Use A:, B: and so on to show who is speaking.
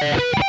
A: Yeah.